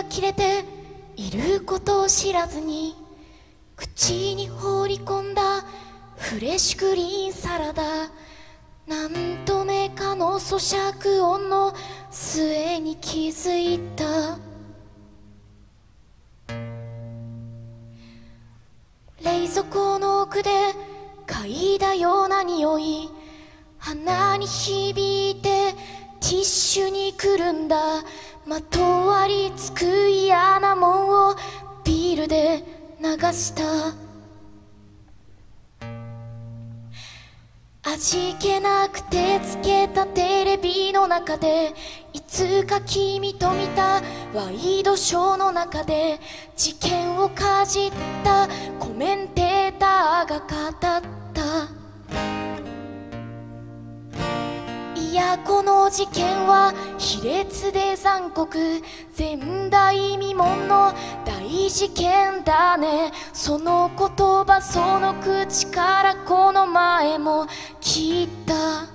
が切れていることを知らずに口に放り込んだフレッシュクリーンサラダ何と目かの咀嚼音の末に気づいた。冷蔵庫の奥で嗅いだような匂い鼻に響いてティッシュにくるんだ。まとわりつく嫌なもんをビールで流した。味気なくてつけたテレビの中でいつか君と見たワイドショーの中で事件をかじったコメンテーターが語った。事件は卑劣で残酷。前代未聞の大事件だね。その言葉その口からこの前も聞いた。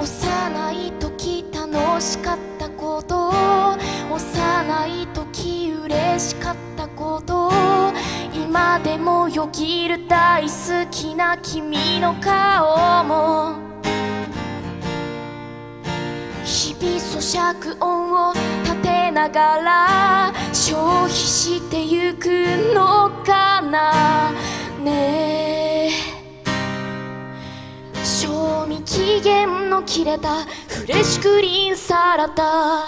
幼い時楽しかったこと。幼い時嬉しかったこと。今でもよぎる大好きな君の顔も。日々咀嚼音を立てながら消費してゆくのかな。ねえ。賞味期限の切れたフレッシュクリーンサラダ。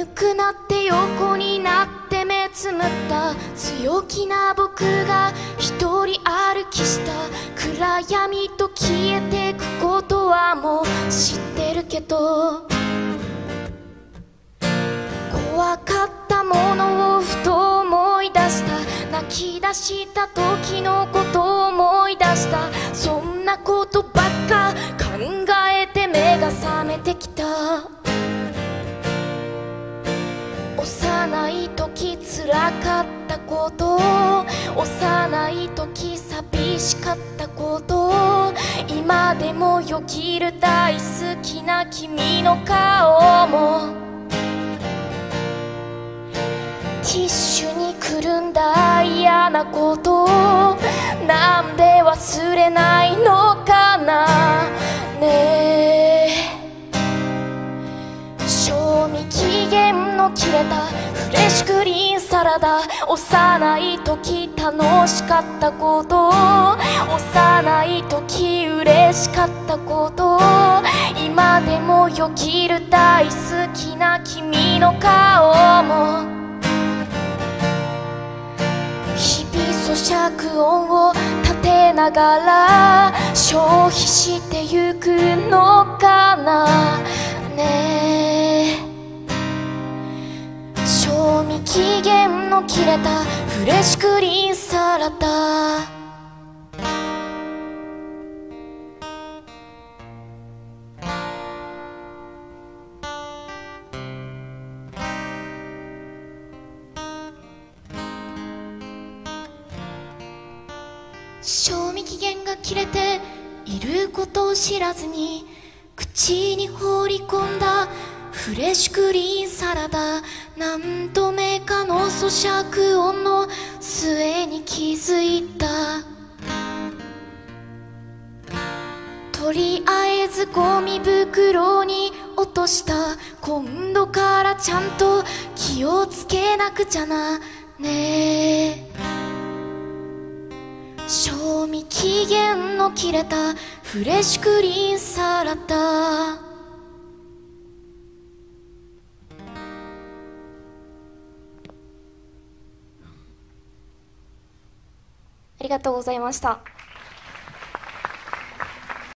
眠くなって横になって目つむった強気な僕が一人歩きした暗闇と消えてくことはもう知ってるけど。怖かったものをふと思い出した。泣き出した時のことを思い出した。そんなことばっか考えて目が覚めてきた。幼い時つらかったこと幼い時寂しかったこと今でもよぎる大好きな君の顔もティッシュにくるんだ嫌なことなんで忘れないの？楽しかったこと。幼い時嬉しかったこと。今でもよぎる大好きな君の顔も。日々咀嚼音を立てながら消費してゆくのかな。ねえ。賞味期限の切れたフレッシュクリーンサラダ。賞味期限が切れていることを知らずに口に放り込んだフレッシュクリーンサラダ。何度目かの咀嚼音の末に気づいた。とりあえずゴミ袋に落とした。今度からちゃんと気をつけなくちゃなね。賞味期限の切れた。フレッシュクリーンサラダ。ありがとうございました。